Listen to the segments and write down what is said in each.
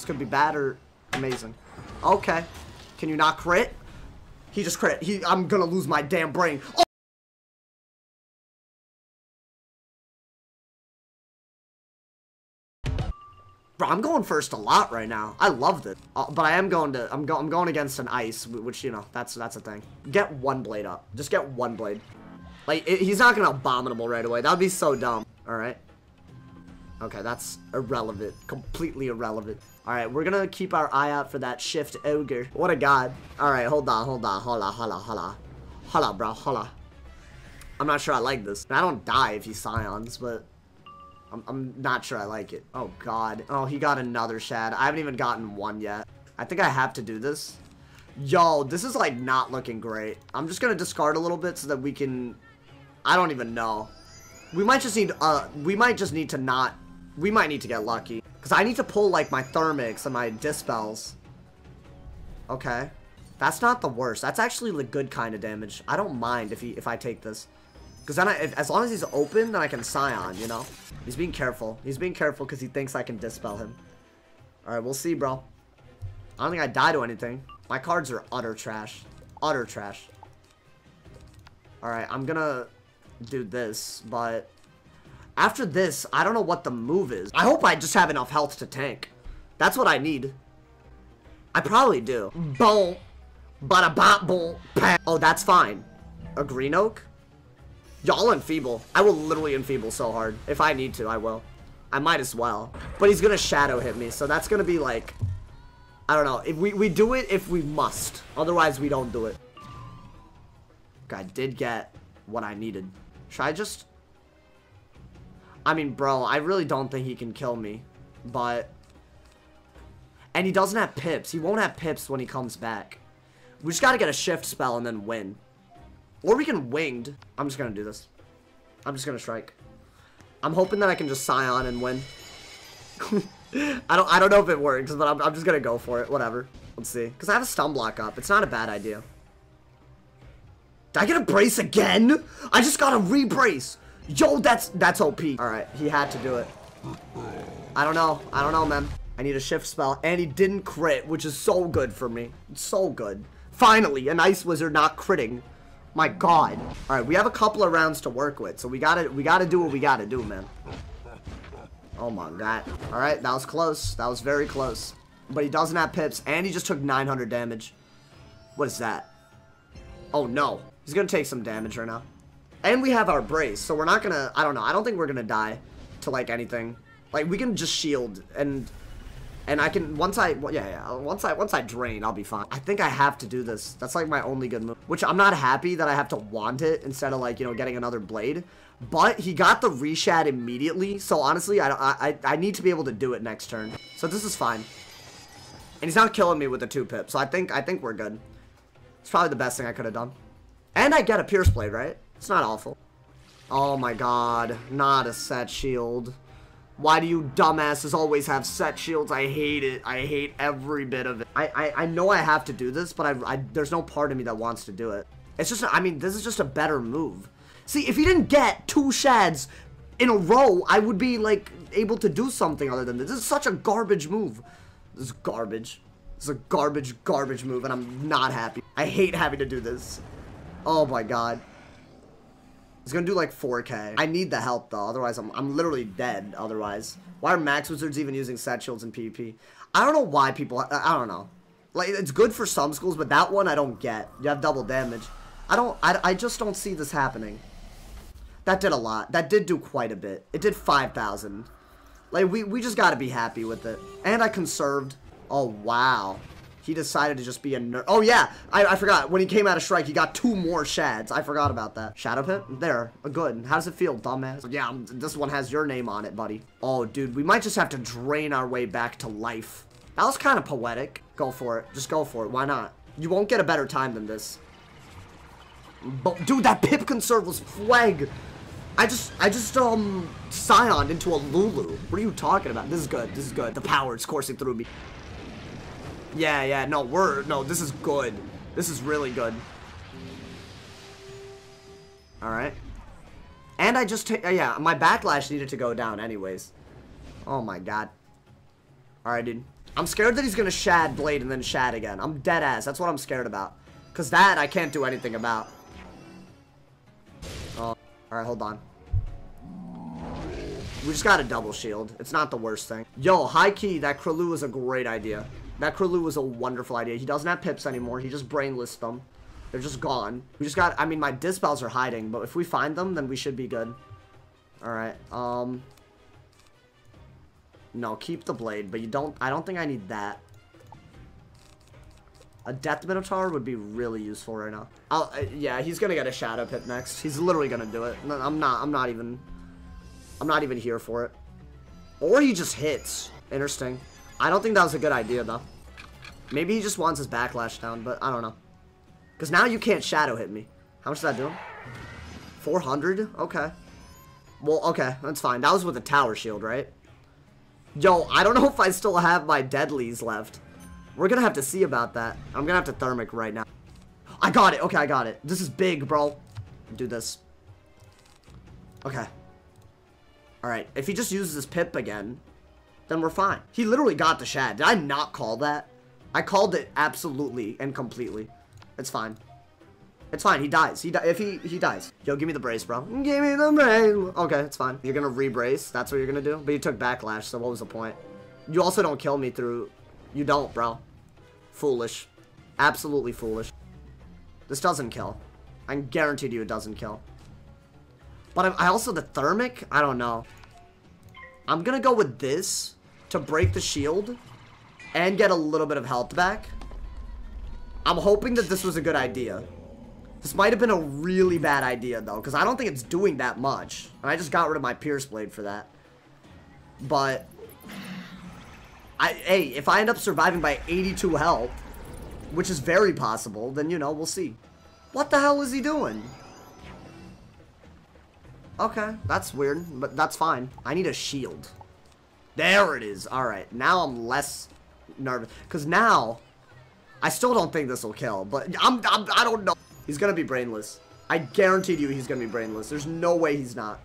This could be bad or amazing. Okay. Can you not crit? He just crit. He, I'm gonna lose my damn brain. Oh! Bro, I'm going first a lot right now. I love this. Uh, but I am going to, I'm, go, I'm going against an ice, which, you know, that's that's a thing. Get one blade up. Just get one blade. Like, it, he's not to abominable right away. That would be so dumb. All right. Okay, that's irrelevant. Completely irrelevant. Alright, we're gonna keep our eye out for that shift ogre. What a god. Alright, hold on, hold on. Holla, holla, holla. Holla, bro, holla. I'm not sure I like this. I don't die if he scions, but... I'm, I'm not sure I like it. Oh, God. Oh, he got another shad. I haven't even gotten one yet. I think I have to do this. Yo, this is, like, not looking great. I'm just gonna discard a little bit so that we can... I don't even know. We might just need, uh, we might just need to not we might need to get lucky. Because I need to pull, like, my Thermics and my Dispels. Okay. That's not the worst. That's actually the good kind of damage. I don't mind if he if I take this. Because then, I, if, as long as he's open, then I can Scion, you know? He's being careful. He's being careful because he thinks I can Dispel him. Alright, we'll see, bro. I don't think I die to anything. My cards are utter trash. Utter trash. Alright, I'm gonna do this, but after this, I don't know what the move is. I hope I just have enough health to tank. That's what I need. I probably do. Boom. Bada bop boom. Oh, that's fine. A green oak? Y'all enfeeble. I will literally enfeeble so hard. If I need to, I will. I might as well. But he's gonna shadow hit me, so that's gonna be like... I don't know. If we, we do it if we must. Otherwise, we don't do it. I did get what I needed. Should I just... I mean, bro, I really don't think he can kill me. But... And he doesn't have pips. He won't have pips when he comes back. We just gotta get a shift spell and then win. Or we can winged. I'm just gonna do this. I'm just gonna strike. I'm hoping that I can just Scion and win. I don't I don't know if it works, but I'm, I'm just gonna go for it. Whatever. Let's see. Because I have a stun block up. It's not a bad idea. Did I get a brace again? I just got a re-brace. Yo, that's that's OP. Alright, he had to do it. I don't know. I don't know, man. I need a shift spell. And he didn't crit, which is so good for me. It's so good. Finally, an Ice Wizard not critting. My god. Alright, we have a couple of rounds to work with, so we gotta we gotta do what we gotta do, man. Oh my god. Alright, that was close. That was very close. But he doesn't have pips, and he just took 900 damage. What is that? Oh no. He's gonna take some damage right now. And we have our brace, so we're not gonna, I don't know, I don't think we're gonna die to, like, anything. Like, we can just shield, and, and I can, once I, yeah, yeah, once I, once I drain, I'll be fine. I think I have to do this. That's, like, my only good move. Which, I'm not happy that I have to want it instead of, like, you know, getting another blade. But, he got the reshad immediately, so honestly, I, I, I need to be able to do it next turn. So this is fine. And he's not killing me with the two pip, so I think, I think we're good. It's probably the best thing I could have done. And I get a Pierce Blade, right? It's not awful. Oh my god, not a set shield. Why do you dumbasses always have set shields? I hate it. I hate every bit of it. I, I, I know I have to do this, but I, I, there's no part of me that wants to do it. It's just, I mean, this is just a better move. See, if he didn't get two shads in a row, I would be, like, able to do something other than this. This is such a garbage move. This is garbage. This is a garbage, garbage move, and I'm not happy. I hate having to do this. Oh my god. It's gonna do like 4k. I need the help though, otherwise I'm, I'm literally dead otherwise. Why are max wizards even using set shields in PvP? I don't know why people, I, I don't know. Like, it's good for some schools, but that one I don't get. You have double damage. I don't, I, I just don't see this happening. That did a lot. That did do quite a bit. It did 5,000. Like, we, we just gotta be happy with it. And I conserved. Oh, wow. He decided to just be a nerd. Oh, yeah. I, I forgot. When he came out of Strike, he got two more Shads. I forgot about that. Shadow Pip? There. Good. How does it feel, dumbass? Yeah, um, this one has your name on it, buddy. Oh, dude. We might just have to drain our way back to life. That was kind of poetic. Go for it. Just go for it. Why not? You won't get a better time than this. But, dude, that Pip Conserve was flag. I just, I just, um, Scion into a Lulu. What are you talking about? This is good. This is good. The power is coursing through me. Yeah, yeah, no, we're, no, this is good. This is really good. Alright. And I just, uh, yeah, my backlash needed to go down anyways. Oh my god. Alright, dude. I'm scared that he's gonna shad blade and then shad again. I'm dead ass. That's what I'm scared about. Cause that I can't do anything about. Oh, alright, hold on. We just got a double shield. It's not the worst thing. Yo, high key, that Khrulhu was a great idea. That Khrulhu was a wonderful idea. He doesn't have pips anymore. He just brainless them. They're just gone. We just got, I mean, my dispels are hiding, but if we find them, then we should be good. Alright, um... No, keep the blade, but you don't, I don't think I need that. A Death Minotaur would be really useful right now. I'll, uh, yeah, he's gonna get a Shadow Pip next. He's literally gonna do it. No, I'm not, I'm not even, I'm not even here for it. Or he just hits. Interesting. I don't think that was a good idea, though. Maybe he just wants his backlash down, but I don't know. Because now you can't shadow hit me. How much does that do? 400? Okay. Well, okay, that's fine. That was with a tower shield, right? Yo, I don't know if I still have my deadlies left. We're gonna have to see about that. I'm gonna have to thermic right now. I got it. Okay, I got it. This is big, bro. Do this. Okay. Alright, if he just uses his pip again, then we're fine. He literally got the shad. Did I not call that? I called it absolutely and completely. It's fine. It's fine. He dies. He di if he he dies. Yo, give me the brace, bro. Give me the brace. Okay, it's fine. You're gonna re-brace. That's what you're gonna do. But you took backlash, so what was the point? You also don't kill me through. You don't, bro. Foolish. Absolutely foolish. This doesn't kill. I'm guaranteed you it doesn't kill. But I also the thermic. I don't know. I'm gonna go with this to break the shield and get a little bit of health back. I'm hoping that this was a good idea. This might have been a really bad idea, though, because I don't think it's doing that much. And I just got rid of my Pierce Blade for that. But, I, hey, if I end up surviving by 82 health, which is very possible, then, you know, we'll see. What the hell is he doing? Okay, that's weird, but that's fine. I need a shield. There it is. Alright, now I'm less nervous. Because now, I still don't think this will kill, but I'm, I'm, I don't know. He's gonna be brainless. I guaranteed you he's gonna be brainless. There's no way he's not.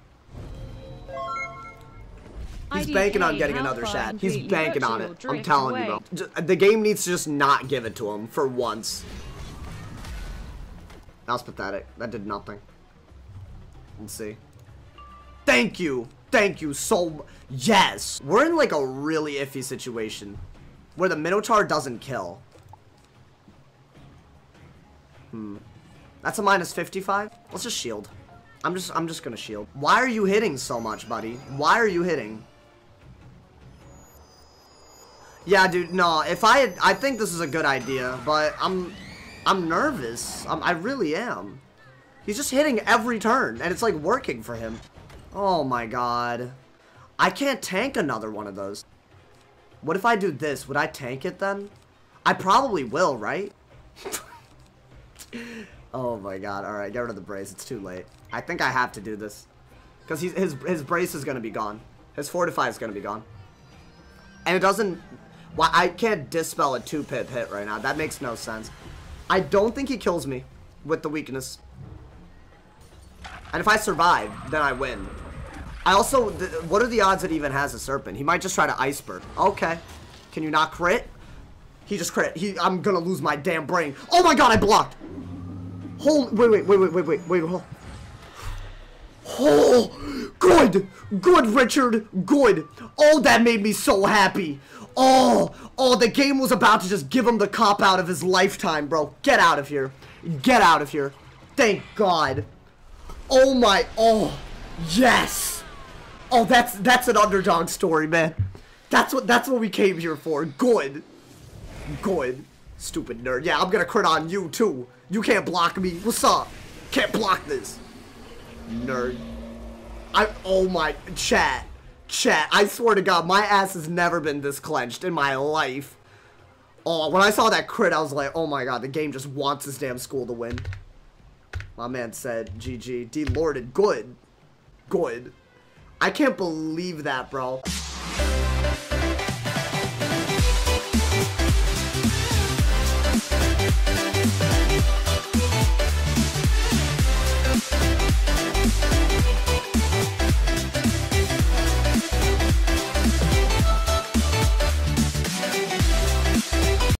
He's banking on getting another shot. He's banking on it. I'm telling you, bro. The game needs to just not give it to him for once. That was pathetic. That did nothing. Let's see. Thank you. Thank you so Yes. We're in like a really iffy situation. Where the Minotaur doesn't kill. Hmm. That's a minus 55. Let's just shield. I'm just I'm just gonna shield. Why are you hitting so much, buddy? Why are you hitting? Yeah, dude, no. If I I think this is a good idea, but I'm I'm nervous. I'm, I really am. He's just hitting every turn, and it's like working for him. Oh my god. I can't tank another one of those. What if I do this? Would I tank it then? I probably will, right? Oh my god. Alright, get rid of the brace. It's too late. I think I have to do this. Because his, his brace is going to be gone. His fortify is going to be gone. And it doesn't... Why I can't dispel a 2-pip hit right now. That makes no sense. I don't think he kills me with the weakness. And if I survive, then I win. I also... What are the odds that he even has a Serpent? He might just try to Iceberg. Okay. Can you not crit? He just crit. He, I'm gonna lose my damn brain. Oh my god, I blocked! Hold, wait, wait, wait, wait, wait, wait, wait, hold. Oh, good, good, Richard, good. Oh, that made me so happy. Oh, oh, the game was about to just give him the cop out of his lifetime, bro. Get out of here. Get out of here. Thank God. Oh my, oh, yes. Oh, that's, that's an underdog story, man. That's what, that's what we came here for. Good. Good. Stupid nerd. Yeah, I'm gonna crit on you, too. You can't block me. What's up? Can't block this. Nerd. I, oh my, chat. Chat, I swear to God, my ass has never been this clenched in my life. Oh, when I saw that crit, I was like, oh my God, the game just wants this damn school to win. My man said, GG, D-Lorded, good. Good. I can't believe that, bro.